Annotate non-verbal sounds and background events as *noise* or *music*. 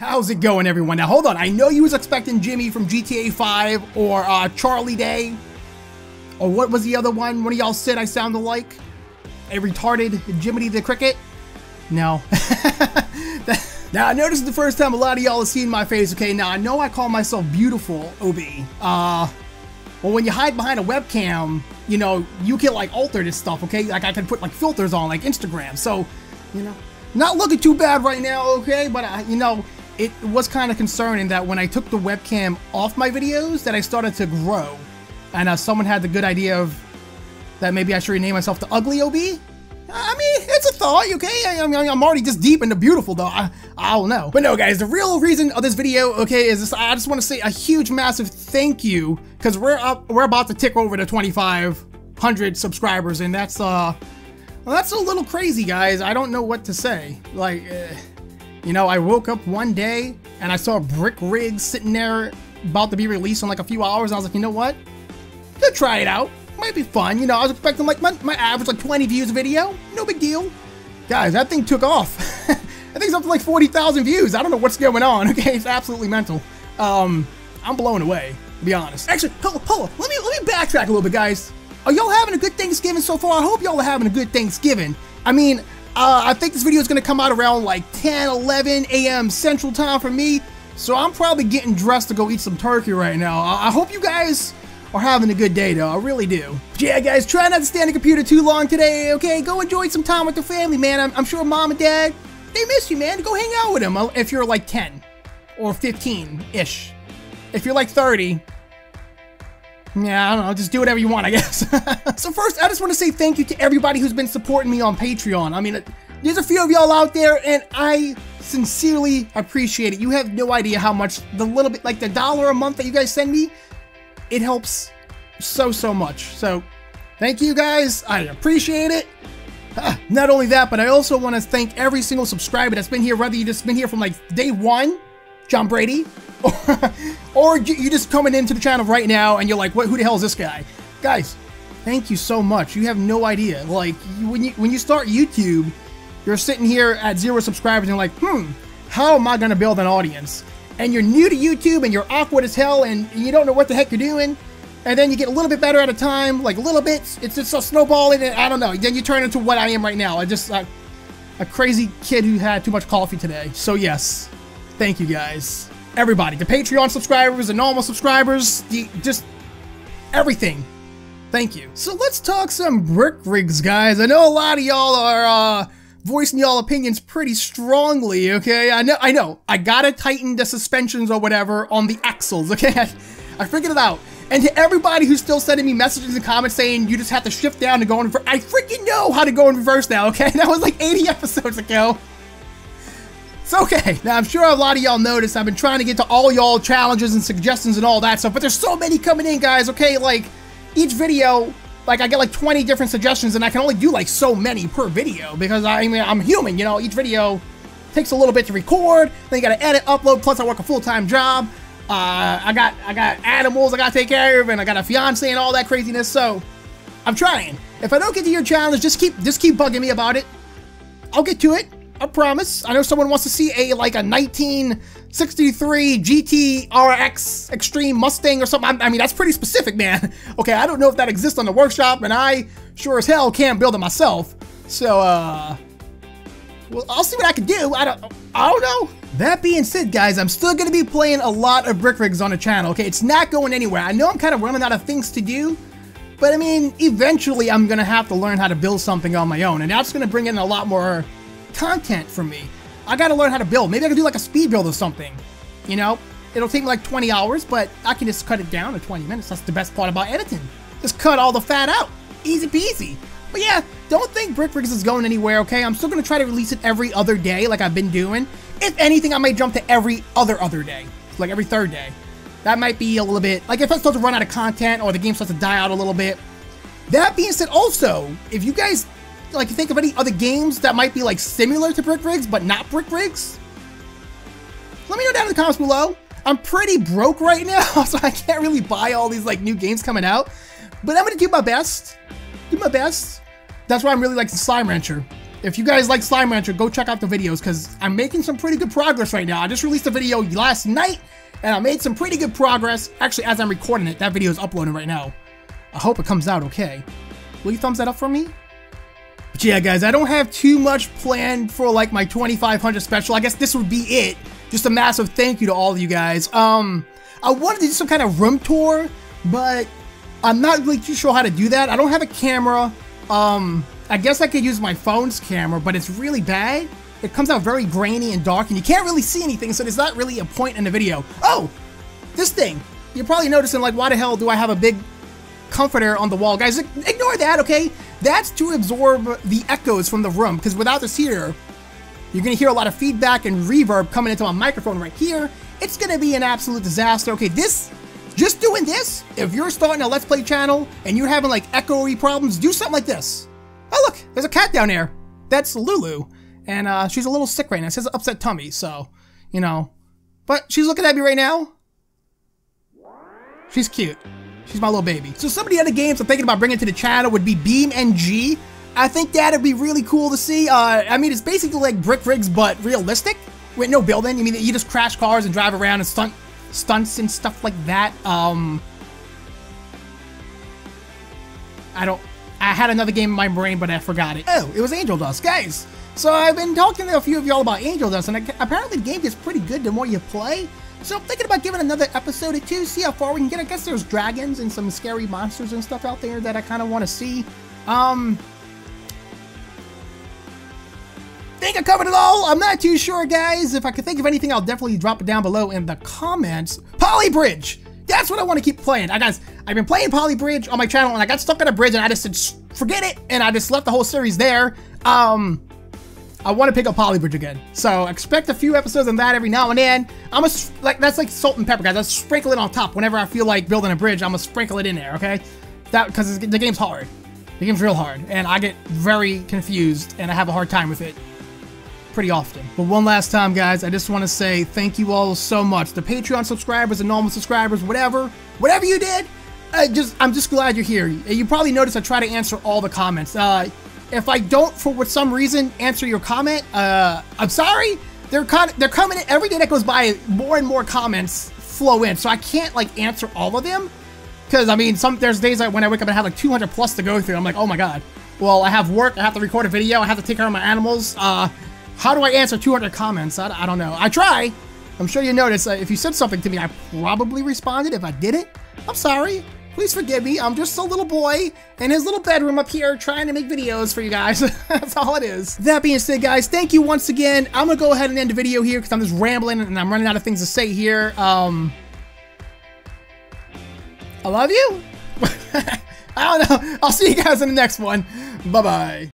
How's it going, everyone? Now, hold on. I know you was expecting Jimmy from GTA 5 or uh, Charlie Day. Or what was the other one? One of y'all said I sound alike? A retarded Jiminy the Cricket? No. *laughs* now, I know this is the first time a lot of y'all have seen my face, okay? Now, I know I call myself beautiful, OB. Uh, well, when you hide behind a webcam, you know, you can, like, alter this stuff, okay? Like, I can put, like, filters on, like Instagram. So, you know, not looking too bad right now, okay? But, uh, you know, it was kind of concerning that when I took the webcam off my videos that I started to grow. And uh, someone had the good idea of that maybe I should rename myself the Ugly OB. I mean, it's a thought, okay? I, am already just deep into beautiful, though. I, I don't know. But no, guys, the real reason of this video, okay, is this, I just want to say a huge, massive thank you, because we're up, we're about to tick over to 2,500 subscribers, and that's, uh, well, that's a little crazy, guys. I don't know what to say. Like, uh, you know, I woke up one day and I saw a Brick Rig sitting there about to be released in like a few hours. I was like, you know what? Let's try it out. Might be fun. You know, I was expecting like my, my average like 20 views video. No big deal. Guys, that thing took off. *laughs* I think to like 40,000 views. I don't know what's going on. *laughs* Okay, it's absolutely mental. Um, I'm blown away, to be honest. Actually, hold hold on. Let me, let me backtrack a little bit, guys. Are y'all having a good Thanksgiving so far? I hope y'all are having a good Thanksgiving. I mean, uh, I think this video is going to come out around like 10, 11 a.m. Central Time for me. So I'm probably getting dressed to go eat some turkey right now. I, I hope you guys are having a good day though. I really do. But yeah, guys, try not to stay on the computer too long today, okay? Go enjoy some time with the family, man. I'm, I'm sure mom and dad, they miss you, man. Go hang out with them uh, if you're like 10 or 15-ish. If you're like 30, yeah, I don't know. Just do whatever you want, I guess. *laughs* so first, I just want to say thank you to everybody who's been supporting me on Patreon. I mean, there's a few of y'all out there, and I sincerely appreciate it. You have no idea how much the little bit, like the dollar a month that you guys send me, it helps so, so much. So thank you guys. I appreciate it. Uh, not only that, but I also want to thank every single subscriber that's been here, whether you just been here from like day one, John Brady, or *laughs* you just coming into the channel right now and you're like, what? Who the hell is this guy? Guys, thank you so much. You have no idea. Like when you when you start YouTube, you're sitting here at zero subscribers and you're like, hmm, how am I gonna build an audience? And you're new to YouTube and you're awkward as hell and you don't know what the heck you're doing. And then you get a little bit better at a time, like a little bit. It's just a snowballing, and I don't know. Then you turn into what I am right now. I just a crazy kid who had too much coffee today. So yes, thank you guys everybody, the Patreon subscribers, the normal subscribers, the just everything. Thank you. So let's talk some brick rigs, guys. I know a lot of y'all are uh, voicing y'all opinions pretty strongly. Okay, I know, I know. I gotta tighten the suspensions or whatever on the axles. *laughs* Okay, I, I figured it out. And to everybody who's still sending me messages and comments saying you just have to shift down to go in reverse, I freaking know how to go in reverse now. Okay, *laughs* that was like 80 episodes ago. It's okay. Now, I'm sure a lot of y'all noticed I've been trying to get to all y'all challenges and suggestions and all that stuff, but there's so many coming in, guys, okay? Like, each video, like, I get like 20 different suggestions, and I can only do like so many per video because I mean, I'm human, you know? Each video takes a little bit to record, then you gotta edit, upload, plus I work a full-time job. Uh, I got I got animals I gotta take care of, and I got a fiance and all that craziness, so I'm trying. If I don't get to your challenge, just keep just keep bugging me about it. I'll get to it. I promise. I know someone wants to see a like a 1963 GT RX Extreme Mustang or something. I mean, that's pretty specific, man. *laughs* Okay, I don't know if that exists on the workshop, and I sure as hell can't build it myself. So, uh, well, I'll see what I can do. I don't, I don't know. That being said, guys, I'm still gonna be playing a lot of brick rigs on the channel. Okay, it's not going anywhere. I know I'm kind of running out of things to do. But I mean, eventually I'm gonna have to learn how to build something on my own, and that's gonna bring in a lot more content from me. I gotta learn how to build. Maybe I can do like a speed build or something. You know? It'll take me like 20 hours, but I can just cut it down to 20 minutes. That's the best part about editing. Just cut all the fat out. Easy peasy. But yeah, don't think Brick Rigs is going anywhere, okay? I'm still gonna try to release it every other day like I've been doing. If anything, I might jump to every other other day. Like every third day. That might be a little bit, like if I start to run out of content or the game starts to die out a little bit. That being said, also, if you guys like think of any other games that might be like similar to Brick Rigs but not Brick Rigs? Let me know down in the comments below. I'm pretty broke right now, *laughs* so I can't really buy all these like new games coming out. But I'm gonna do my best. Do my best. That's why I'm really like Slime Rancher. if you guys like Slime Rancher, go check out the videos because I'm making some pretty good progress right now. I just released a video last night and I made some pretty good progress. Actually, as I'm recording it, that video is uploading right now. I hope it comes out okay. Will you thumbs that up for me? But yeah, guys, I don't have too much planned for like my 2500 special. I guess this would be it. Just a massive thank you to all of you guys. Um, I wanted to do some kind of room tour, but I'm not really too sure how to do that. I don't have a camera. Um, I guess I could use my phone's camera, but it's really bad. It comes out very grainy and dark, and you can't really see anything, so there's not really a point in the video. Oh! This thing! You're probably noticing, like, why the hell do I have a big comforter on the wall? Guys, ignore that, okay? That's to absorb the echoes from the room, because without this here, you're to hear a lot of feedback and reverb coming into my microphone right here. It's to be an absolute disaster. Okay, this just doing this, if you're starting a Let's Play channel and you're having like echoey problems, do something like this. Oh look, there's a cat down there. That's Lulu. And uh, she's a little sick right now. It says upset tummy, so, you know. But she's looking at me right now. She's cute. She's my little baby. So some of the other games I'm thinking about bringing to the channel would be BeamNG. I think that'd be really cool to see. Uh, I mean, it's basically like Brick Rigs, but realistic. With no building. You mean you just crash cars and drive around and stunt stunts and stuff like that. Um, I don't. I had another game in my brain, but I forgot it. Oh, it was Angeldust, guys. So I've been talking to a few of y'all about Angeldust, and I, apparently the game gets pretty good the more you play. So I'm thinking about giving another episode or two, see how far we can get. I guess there's dragons and some scary monsters and stuff out there that I kind of want to see. Um, think I covered it all. I'm not too sure, guys. If I can think of anything, I'll definitely drop it down below in the comments. Poly Bridge! That's what I want to keep playing. I guys, I've been playing Poly Bridge on my channel, and I got stuck on a bridge, and I just said, forget it, and I just left the whole series there. Um, I want to pick up Poly Bridge again. So expect a few episodes on that every now and then. I'm a, like, that's like salt and pepper, guys. I sprinkle it on top. Whenever I feel like building a bridge, I'm gonna sprinkle it in there, okay? That, because the game's hard. The game's real hard, and I get very confused, and I have a hard time with it pretty often. But one last time, guys, I just want to say thank you all so much. The Patreon subscribers, the normal subscribers, whatever, whatever you did, I just I'm just glad you're here. You probably noticed I try to answer all the comments. Uh, if I don't, for some reason, answer your comment, uh, I'm sorry. They're con they're coming in every day that goes by. More and more comments flow in, so I can't like answer all of them. Because I mean, some there's days when I wake up and have like 200 plus to go through. I'm like, oh my god. Well, I have work. I have to record a video. I have to take care of my animals. Uh, how do I answer 200 comments? I, I don't know. I try. I'm sure you noticed. Uh, if you said something to me, I probably responded. If I didn't, I'm sorry. Please forgive me. I'm just a little boy in his little bedroom up here trying to make videos for you guys. *laughs* That's all it is. That being said, guys, thank you once again. I'm going to go ahead and end the video here because I'm just rambling and I'm running out of things to say here. Um, I love you. *laughs* I don't know. I'll see you guys in the next one. Bye-bye.